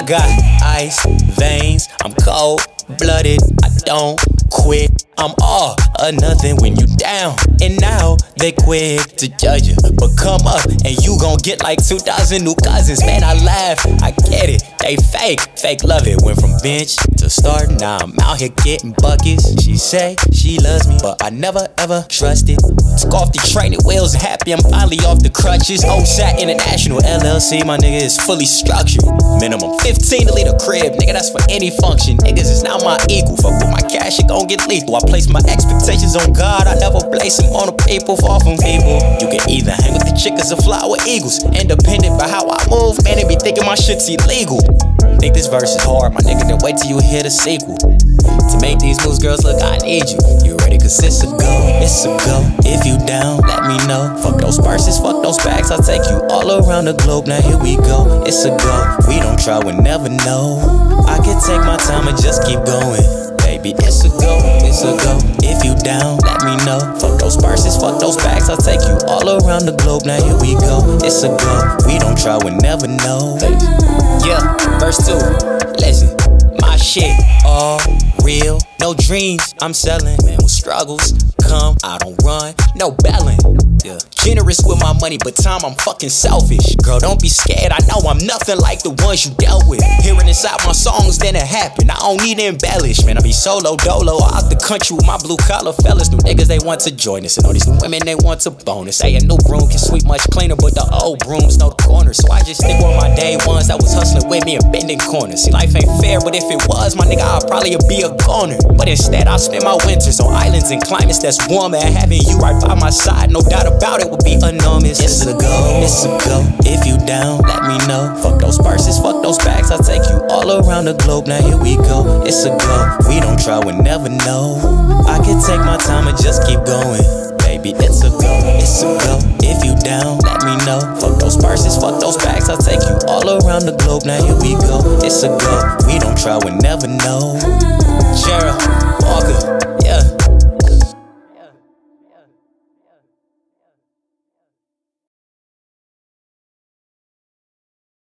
I got ice veins, I'm cold blooded, I don't quit. I'm all or nothing when you down. And now they quit to judge you. But come up and you gon' get like 2,000 new cousins. Man, I laugh, I get it. They fake, fake love it. Went from bench to start, now I'm out here getting buckets. She say she loves me, but I never ever trusted. Took off the training wheels, happy I'm finally off the crutches. OSAT International LLC, my nigga is fully structured. Minimum 15 to lead a crib, nigga, that's for any function. Niggas is not my equal. Fuck with my cash, it gon' get lethal. I place my expectations on God, I never place them on the people, far from people. You can either hang with the chickens or fly with eagles. Independent by how I move, man, they be thinking my shit's illegal. Think this verse is hard, my nigga, then wait till you hear the sequel. To make these moves, girls, look, I need you. You ready? Cause it's a go, it's a go. If you down, let me know. Fuck those purses, fuck those bags, I'll take you all around the globe. Now here we go, it's a go. We don't try, we never know. I can take my time and just keep going. Baby, it's a go, it's a go. If you down, let me know. Fuck those purses, fuck those bags, I'll take you all around the globe. Now here we go, it's a go. We don't try, we never know. Yeah, verse two. Listen, my shit all real. No dreams I'm selling. Man, with struggles come, I don't run. No belling. Generous with my money, but time I'm fucking selfish. Girl, don't be scared. I know I'm nothing like the ones you dealt with. Hearing inside my songs, then it happened. I don't need to embellish, man. I be solo dolo out the country with my blue collar fellas. New niggas they want to join us, and all these new women they want to bonus. Say a new broom can sweep much cleaner, but the old brooms know the corners. So I just stick with my day ones that was hustling with me and bending corners. See, life ain't fair, but if it was, my nigga, I'd probably be a goner. But instead, I spend my winters on islands and climates that's warmer. And having you right by my side, no doubt about it, would be enormous. It's a go, it's a go. If you down, let me know. Fuck those purses, fuck those bags. I'll take you all around the globe. Now here we go, it's a go. We don't try, we never know. I can take my time and just keep going. Baby, it's a go, it's a go. If you down, let me know. Fuck those purses, fuck those bags. I'll take you all around the globe. Now here we go, it's a go. We don't try, we never know. Yeah.